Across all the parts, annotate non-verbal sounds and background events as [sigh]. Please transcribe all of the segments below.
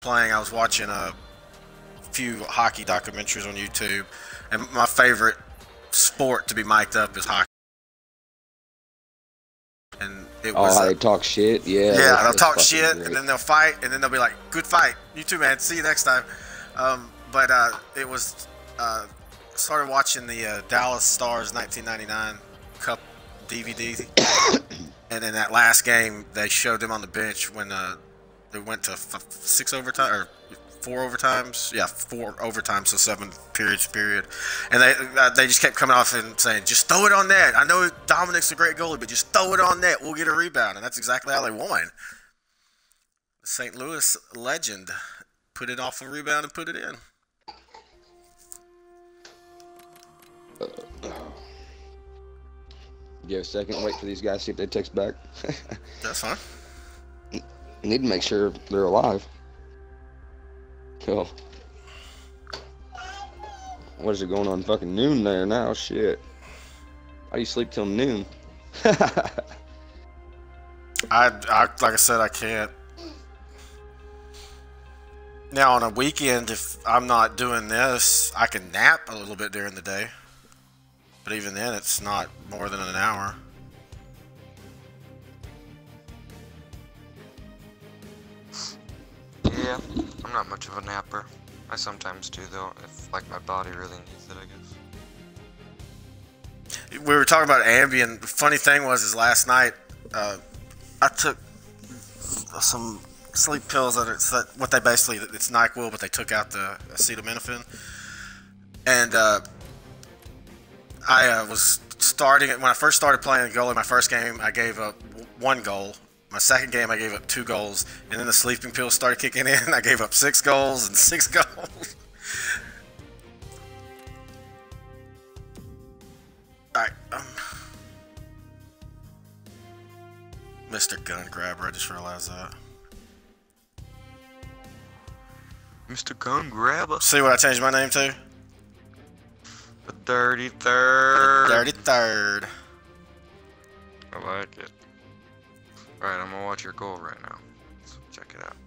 playing, I was watching a few hockey documentaries on YouTube, and my favorite sport to be mic'd up is hockey. And it Oh, was. how uh, they talk shit. Yeah. yeah, they'll talk shit, great. and then they'll fight, and then they'll be like, "Good fight, you too, man. See you next time." Um, but uh, it was uh, started watching the uh, Dallas Stars 1999 Cup DVD, [coughs] and in that last game, they showed them on the bench when they went to f- six overtime or four overtimes. Yeah, four overtimes, so seven periods period, and they uh, they just kept coming off and saying, "Just throw it on net." I know Dominic's a great goalie, but just throw it on net. We'll get a rebound, and that's exactly how they won. The St. Louis legend put it off a rebound and put it in. Give a second. Wait for these guys. See if they text back. [laughs] That's fine. You need to make sure they're alive. Cool. What is it going on fucking noon there now? Shit. How do you sleep till noon? [laughs] I, I like I said, I can't. Now on a weekend, if I'm not doing this, I can nap a little bit during the day. But even then, it's not more than an hour. Yeah, I'm not much of a napper. I sometimes do though, if like my body really needs it, I guess. we were talking about Ambien. The funny thing was, is last night uh, I took some sleep pills that it's that what they basically it's Nyquil, but they took out the acetaminophen, and uh, I uh, was starting when I first started playing goalie. My first game, I gave up one goal. My second game, I gave up two goals, and then the sleeping pills started kicking in. I gave up six goals and six [laughs] goals. Alright, um. Mr. Gun Grabber, I just realized that. Mr. Gun Grabber. See what I changed my name to? The Dirty Third. Dirty Third. I like it. Alright, I'm gonna watch your goal right now. So check it out. [laughs]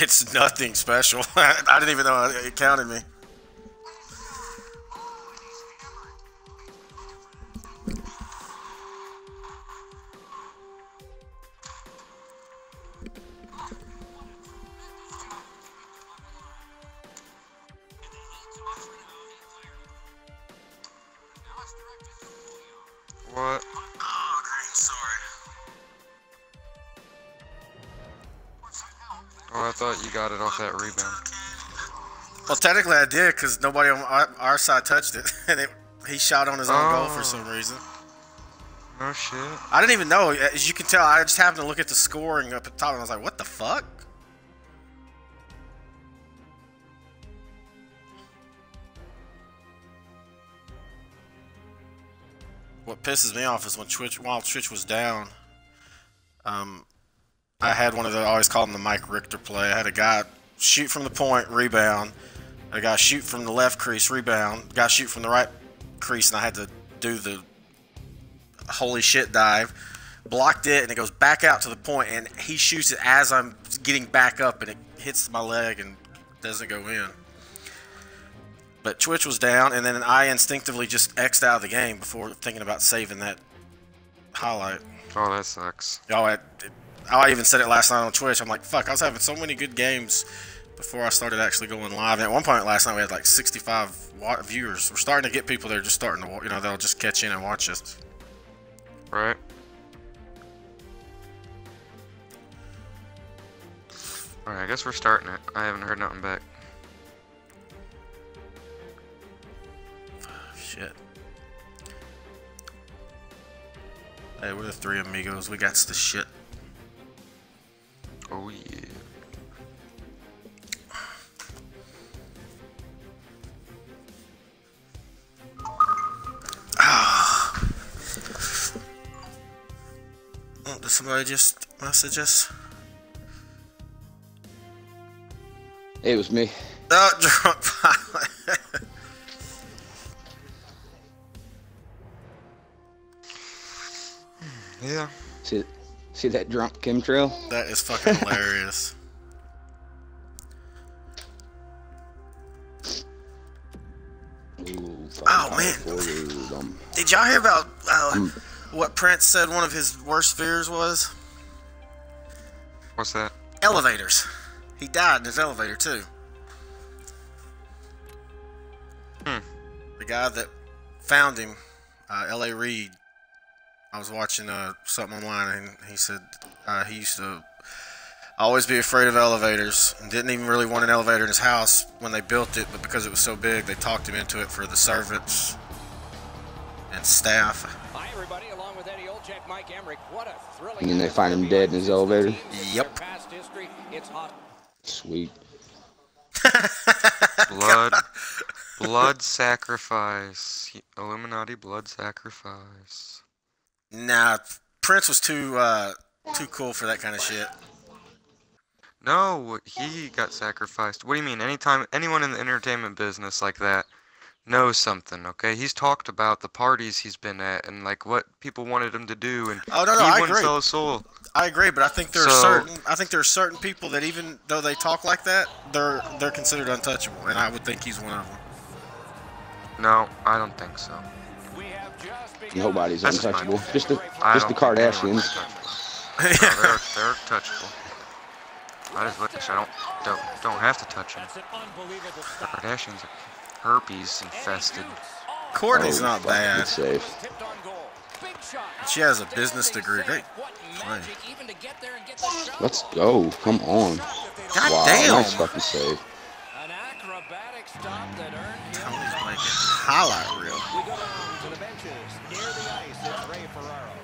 It's nothing special. [laughs] I didn't even know it counted me. Thought you got it off that rebound. Well, technically I did because nobody on our, our side touched it. [laughs] and it, he shot on his own goal for some reason. No shit. I didn't even know. As you can tell, I just happened to look at the scoring up at the top and I was like, what the fuck? What pisses me off is when Twitch, while Twitch was down, um, I had one of the, I always call them the Mike Richter play. I had a guy shoot from the point, rebound. A guy shoot from the left crease, rebound. Guy shoot from the right crease, and I had to do the holy shit dive. Blocked it, and it goes back out to the point, and he shoots it as I'm getting back up, and it hits my leg and doesn't go in. But Twitch was down, and then I instinctively just X'd out of the game before thinking about saving that highlight. Oh, that sucks. Oh, I, I even said it last night on Twitch. I'm like, fuck, I was having so many good games before I started actually going live. And at one point last night, we had like 65 wa- viewers. We're starting to get people that are just starting to, you know, they'll just catch in and watch us. Right? Alright, I guess we're starting it. I haven't heard nothing back. [sighs] Shit. Hey, we're the three amigos. We got the shit. Oh, did somebody just message us? It was me. Oh, [laughs] drunk pilot. Yeah. See, See that drunk chemtrail? That is fucking hilarious. [laughs] Ooh, Oh, man. Um, Did y'all hear about uh, Mm. What Prince said one of his worst fears was? What's that? Elevators. He died in his elevator too. Hmm. The guy that found him, uh, L.A. Reid. I was watching uh, something online, and he said uh, he used to always be afraid of elevators, and didn't even really want an elevator in his house when they built it. But because it was so big, they talked him into it for the servants and staff. Hi, everybody. Along with Eddie Olczyk, Mike Emrick. What a thrilling. And then they find him dead in his elevator? Yep. Past history. It's hot. Sweet. [laughs] Blood. blood sacrifice. Illuminati blood sacrifice. Nah, Prince was too uh, too cool for that kind of shit. No, he got sacrificed. What do you mean? Anytime anyone in the entertainment business like that knows something, okay? He's talked about the parties he's been at and like what people wanted him to do, and Oh no, no, he I wouldn't agree. sell his soul. I agree, but I think there are So- certain I think there are certain people that even though they talk like that, they're they're considered untouchable, and I would think he's one of them. No, I don't think so. We have. Nobody's That's fine. untouchable. Just the I just the don't think anyone's Kardashians. untouchable. No, they're they're touchable. I just wish I don't don't don't have to touch them. That's unbelievable The. Kardashians are herpes infested. Courtney's Oh, not bad. Safe. Tipped on goal. Big shot. She has a business degree. Great What play. magic even to get there and get the shot Let's go. Come on. God wow, damn! nice fucking save. An acrobatic stop that earned him. Tony's the making highlight reel. We go down to the benches. Near the ice, it's Ray Ferraro.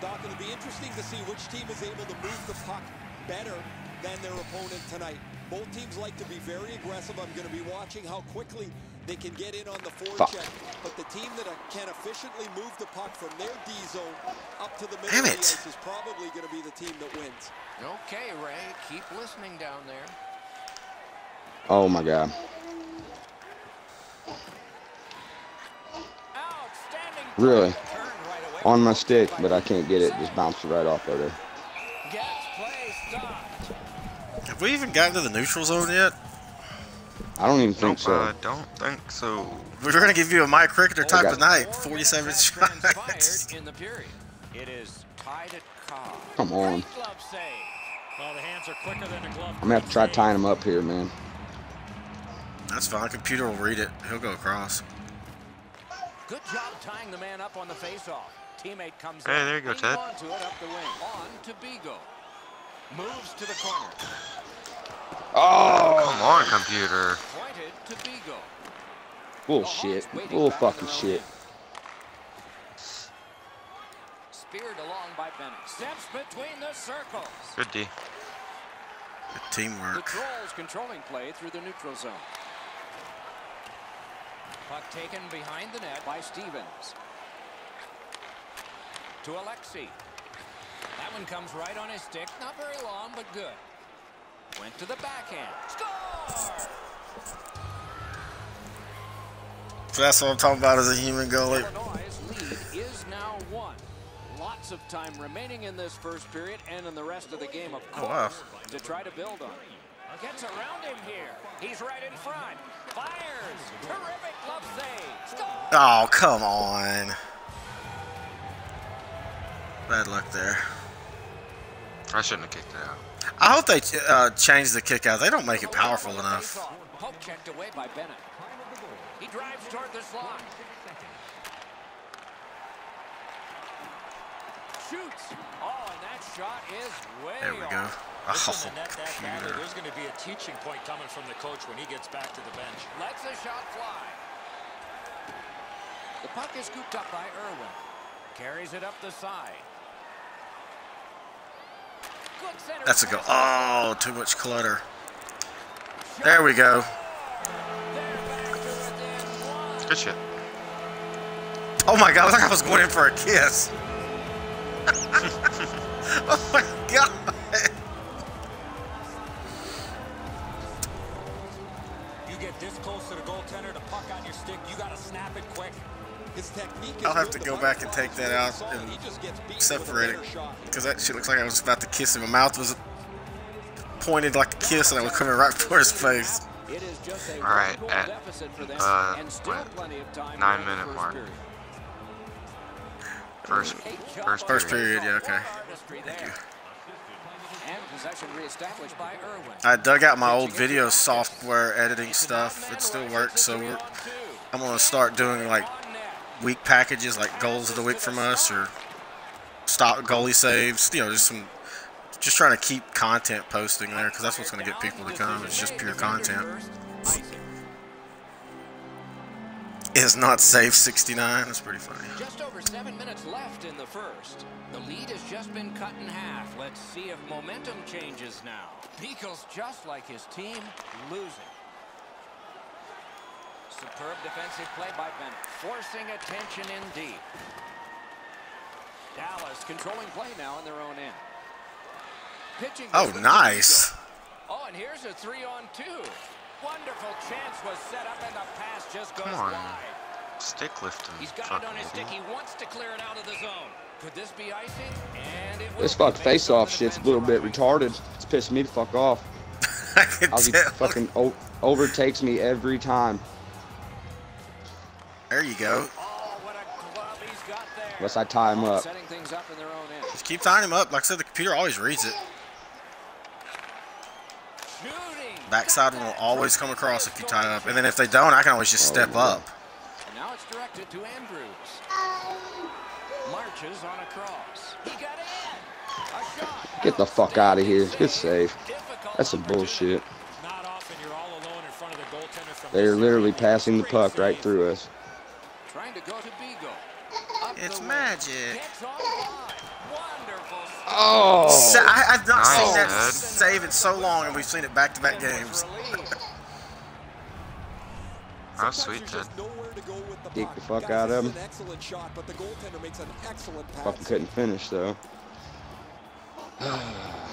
Doc, it'll be interesting to see which team is able to move the puck better than their opponent tonight. Both teams like to be very aggressive. I'm going to be watching how quickly they can get in on the Fuck. forecheck. But the team that uh, can efficiently move the puck from their D zone up to the middle Damn of the it. ice is probably going to be the team that wins. Okay, Ray, keep listening down there. Oh my god. Really? Turn right away. On my stick, but I can't get it. Just bounced right off of there. Gets play stopped. Have we even gotten to the neutral zone yet? I don't even think Nope, so. I don't think so. We're gonna give you a Mike Cricketer type of night. 47 minutes shots. in the period. It is tied at Cobb. Come on. Great glove save. Well, the hands are quicker than the glove. I'm gonna have to try tying him up here, man. That's fine. Computer will read it. He'll go across. Good job tying the man up on the faceoff. Teammate comes Hey, there you go, Hangs Ted. Moves to the corner. Oh! Come on, computer. Pointed to Bullshit. Bull fucking shit. Speared along by Bennett. Steps between the circles. Good D. Good The teamwork. Trolls controlling play through the neutral zone. Puck taken behind the net by Stevens. To Alexi. One comes right on his stick. Not very long, but good. Went to the backhand. Score! So that's what I'm talking about as a human goalie. Illinois' lead is now one. Lots of time remaining in this first period and in the rest of the game, of Oh, wow. course, to try to build on. Gets around him here. He's right in front. Fires. Terrific glove save. Score! Oh, come on. Bad luck there. I shouldn't have kicked it out. I hope they uh, change the kick out. They don't make it powerful enough. Poke checked away by Bennett. He drives toward the slot. Shoots. Oh, and that shot is way There we go. off. Listen, Oh, to net that badly, computer. there's going to be a teaching point coming from the coach when he gets back to the bench. Lets the shot fly. The puck is scooped up by Irwin. Carries it up the side. Good center That's a go. Oh, too much clutter. There we go. They're back to within one. Good shit. Oh my god, I thought I was going in for a kiss. [laughs] oh my god. You get this close to the goaltender, the puck on your stick, you got to snap it quick. His technique is I'll have to go back and take that out and He just gets beaten with a separate it. Because that shit looks like I was about to kiss him. My mouth was pointed like a kiss and I was coming right [laughs] for his face. It is just All right, at, deficit for them, uh, what, plenty of time nine left in the minute mark. First, first First period. period, yeah, okay. Artistry there. And possession reestablished by Irwin. I dug out my old video software editing stuff. It still works, so we're, I'm gonna start doing like week packages, like goals of the week from us, or stop goalie saves. You know, just some, just trying to keep content posting there because that's what's gonna get people to come. It's just pure content. Is not safe 69. That's pretty funny. Just over seven minutes left in the first. The lead has just been cut in half. Let's see if momentum changes now. Beagles, just like his team, losing. Superb defensive play by Bennett, forcing attention in deep. Dallas controlling play now in their own end. Pitching. Oh, nice. Oh, and here's a three on two. Wonderful chance was set up and the pass just goes Come on. wide. Stick lifting. He's got it on his stick. He wants to clear it out of the zone. Could this be icing? And it will This be fuck based face off shit's a little bit retarded. It's pissing me the fuck off. [laughs] I can Ozzy tell. fucking o- overtakes me every time. There you go. Oh, what a glove he's got there. Unless I tie him up. Setting things up in their own end. Just keep tying him up. Like I said, the computer always reads it. Backside one will always come across if you tie up. And then if they don't, I can always just oh, step up. And now it's directed to Andrews. Marches on a cross. He got in. Get the fuck out of here. Good save. Difficult That's some bullshit. Not often you're all alone in front of the goaltender from They're literally passing the puck right through us. Trying to go to Beagle. Up It's the wing. magic. Gets on line. Wonderful. Oh! Sa- I, I've not Nice, seen that Ed. save in so long, and we've seen it back-to-back games. How ah, Sometimes sweet, there's Ted. just to the Kick the fuck out of him. An excellent shot, but the goaltender makes an excellent pass. Fucking couldn't finish though. [sighs] [sighs]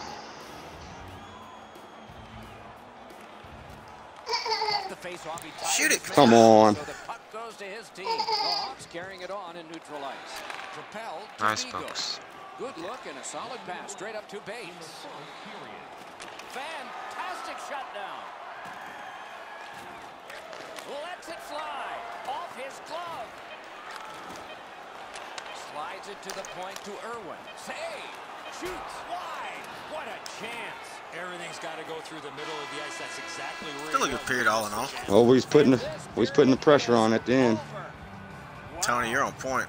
neutral ice. Propelled to Nice Beagle. folks. Good look and a solid pass straight up to Bates. Fantastic shutdown. Lets it fly off his glove. Slides it to the point to Irwin. Save. Shoots wide. What a chance. Everything's got to go through the middle of the ice. That's exactly where Still a good period all in all. Oh, we was putting the, we putting the pressure on at the end. Tony, you're on point.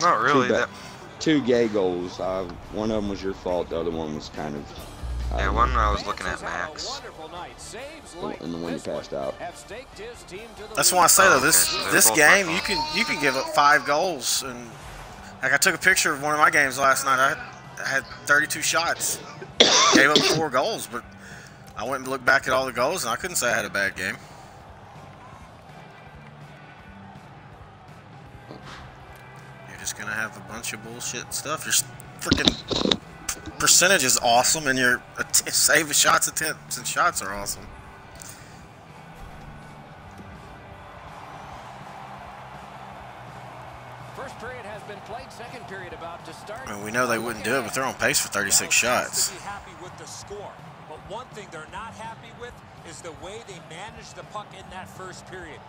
Not really. Two, That, two gay goals. Uh, one of them was your fault. The other one was kind of. I yeah, don't one know. I was looking at Vance has had a Max. wonderful night. Saves The- late. and the one he passed out. have staked his team to the That's lead. why I say though Oh, this okay, so this game you can you can give up five goals and like I took a picture of one of my games last night. I, I had 32 shots, [coughs] gave up four goals, but I went and looked back at all the goals and I couldn't say I had a bad game. Oh. You're just gonna have a bunch of bullshit stuff. You're freaking percentage is awesome, and your att- save shots attempts and shots are awesome. First period has been played. Second period about to start. I mean, we know they wouldn't do it, but they're on pace for 36 Dallas shots. to be happy with the score, but one thing they're not happy with is the way they managed the puck in that first period.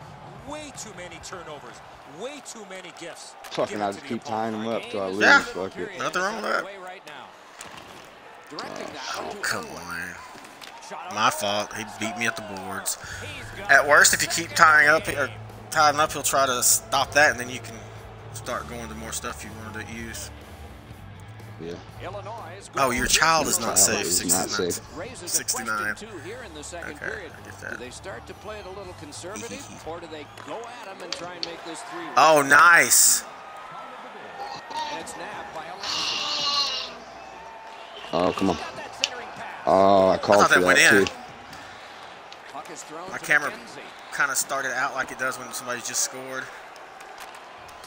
Way too many turnovers, way too many gifts. Fucking, I just keep tying them up till I lose. Yeah. Fuck it. Nothing wrong with that. Underway right now. Directing that Oh, to come on. My fault. He beat me at the boards. At worst, if you keep tying up or tying up, he'll try to stop that, and then you can start going to more stuff you wanted to use. Yeah. Oh, your child is not safe. is not 69. safe. 69. question two here in the second Okay. I get Do they start to play it a little conservative, [laughs] or do they go at him and try and make this three? Oh, nice. And it's nabbed by Alexis. Oh, come on. Got that centering pass. Oh, I called thought for that went that too. Puck is thrown My camera kind of started out like it does when somebody's just scored.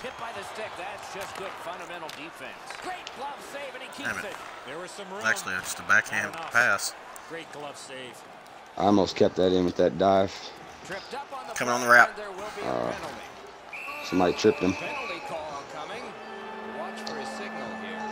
Hit by the stick. That's just good fundamental defense. Great glove save, and he keeps it. it. There was some room. It's actually just a backhand pass. Great glove save. I almost kept that in with that dive. Tripped up on the Coming on the play, wrap. and there will be a Uh. Somebody tripped him. Penalty call